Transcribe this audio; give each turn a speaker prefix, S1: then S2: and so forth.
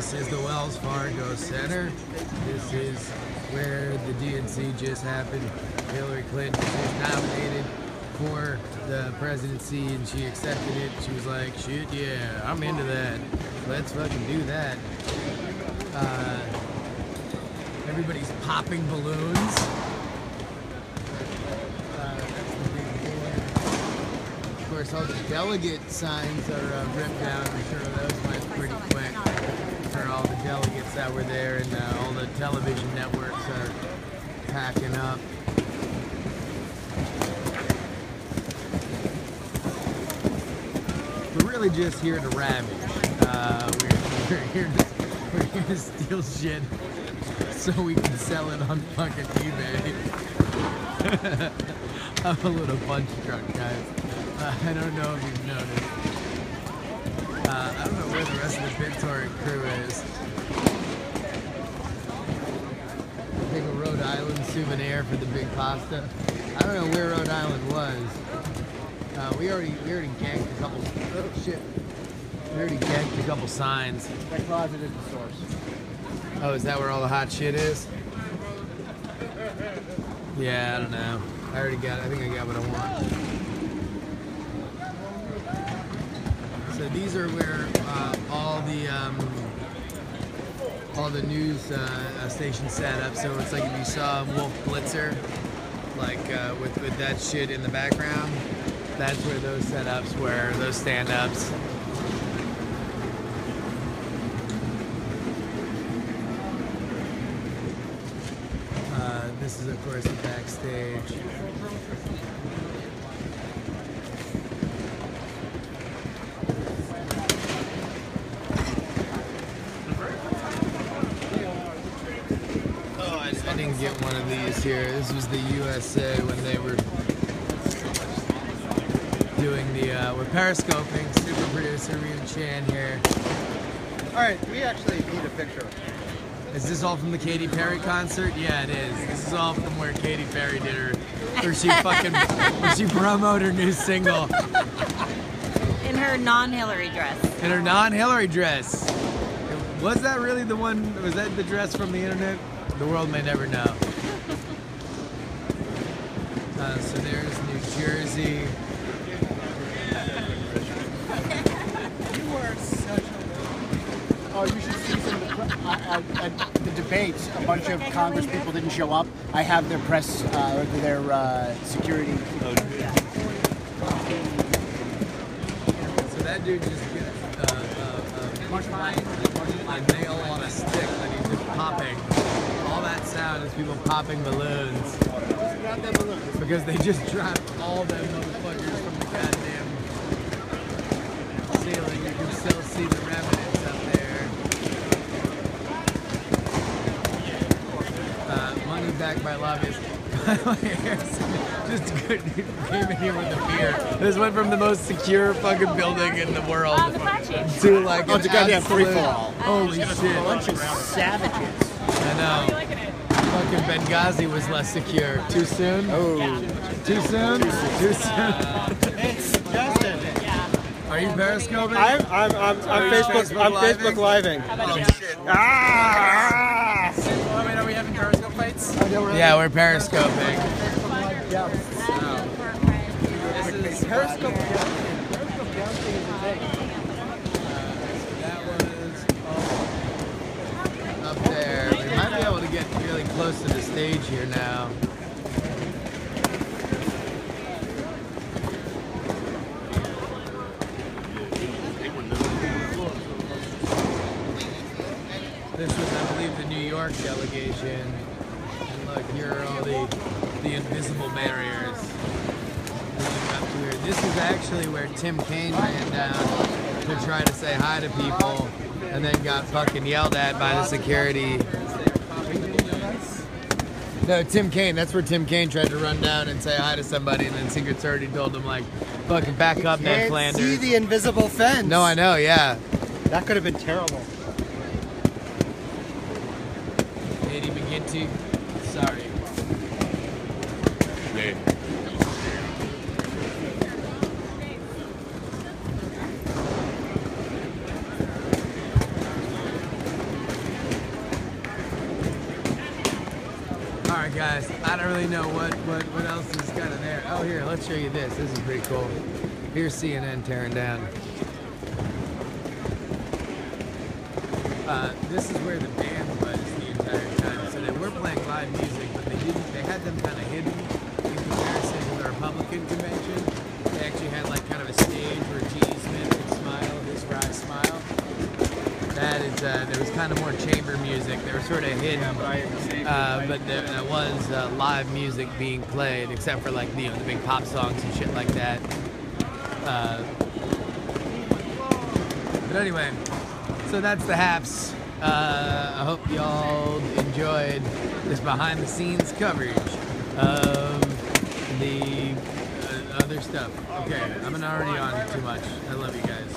S1: This is the Wells Fargo Center. This is where the DNC just happened. Hillary Clinton was nominated for the presidency and she accepted it. She was like, shit, yeah, I'm into that. Let's fucking do that. Uh, everybody's popping balloons. Uh, that's the big board. Of course, all the delegate signs are uh, ripped down. I'm sure those went pretty quick for all the delegates that were there, and uh, all the television networks are packing up. We're really just here to ravage. Uh, we're, we're here to we're here to steal shit so we can sell it on fucking eBay. I'm a little punch drunk, guys. Uh, I don't know if you've noticed. Uh, I don't know where the rest of the BitTorrent crew is. Take a Rhode Island souvenir for the big pasta. I don't know where Rhode Island was. Uh, we already we already ganked a couple. Oh shit! We already ganked a couple signs.
S2: That closet is the source.
S1: Oh, is that where all the hot shit is? Yeah, I don't know. I already got. I think I got what I want. These are where uh, all the um, all the news uh, uh, stations set up. So it's like if you saw Wolf Blitzer, like uh, with with that shit in the background. That's where those setups were. Those stand-ups. Uh, this is, of course, the backstage. Oh, I, I didn't get one of these here. This was the USA when they were doing the, uh, we're periscoping. Super producer Rita Chan here.
S2: All right, we actually need a picture.
S1: Is this all from the Katy Perry concert? Yeah, it is. This is all from where Katy Perry did her, where she fucking, where she promoted her new single
S3: in her non-Hillary dress.
S1: in her non-Hillary dress. Was that really the one? Was that the dress from the internet? The world may never know. Uh, so there's New Jersey.
S2: You were such a. Oh, you should see some of the, uh, uh, the debates. A bunch of Congress people didn't show up. I have their press, uh, or their uh, security.
S1: So that dude just gets uh, uh, uh, a nail on a stick that he's just popping. All that sound is people popping balloons. Because they just dropped all them motherfuckers from the goddamn ceiling. You can still see the remnants up there. Uh, money back by lobbyists. By the way, Harrison just good, came in here with a beer. This went from the most secure fucking building in the world to like
S2: Oh,
S1: an
S2: it's a goddamn
S1: absolute-
S2: free-for-all.
S1: Holy shit!
S2: A bunch of savages.
S1: I know. Fucking Benghazi was less secure. Too soon?
S2: Oh,
S1: Too soon? Too soon?
S2: it's Justin.
S1: Are you periscoping?
S4: I'm I'm I'm, I'm Facebook
S1: Facebook
S4: I'm
S1: Living?
S4: Facebook living.
S1: Oh shit!
S4: Ah!
S1: Yeah, we're periscoping.
S5: Periscope.
S1: Uh, oh, up there. We might be able to get really close to the stage here now. This was, I believe, the New York delegation. Look, here are all the the invisible barriers. This is actually where Tim Kaine ran down to try to say hi to people, and then got fucking yelled at by the security. No, Tim Kaine. That's where Tim Kaine tried to run down and say hi to somebody, and then Secret Security told him like, "Fucking back up, Ned Flanders."
S2: see the invisible fence.
S1: no, I know. Yeah.
S2: That could have been terrible.
S1: Katie McGinty. Honest. I don't really know what, what, what else is kind of there. Oh, here, let's show you this. This is pretty cool. Here's CNN tearing down. Uh, this is where the band was the entire time. So they were playing live music, but they didn't. They had them kind of hidden in comparison to the Republican convention. They actually had like kind of a stage where G.E. Smith could smile, his wry smile. That is, uh, there was kind of more chamber music. They were sort of hidden, uh, but there, there was uh, live music being played, except for like you know the big pop songs and shit like that. Uh, but anyway, so that's the Haps. Uh, I hope y'all enjoyed this behind-the-scenes coverage of the uh, other stuff. Okay, I'm already on too much. I love you guys.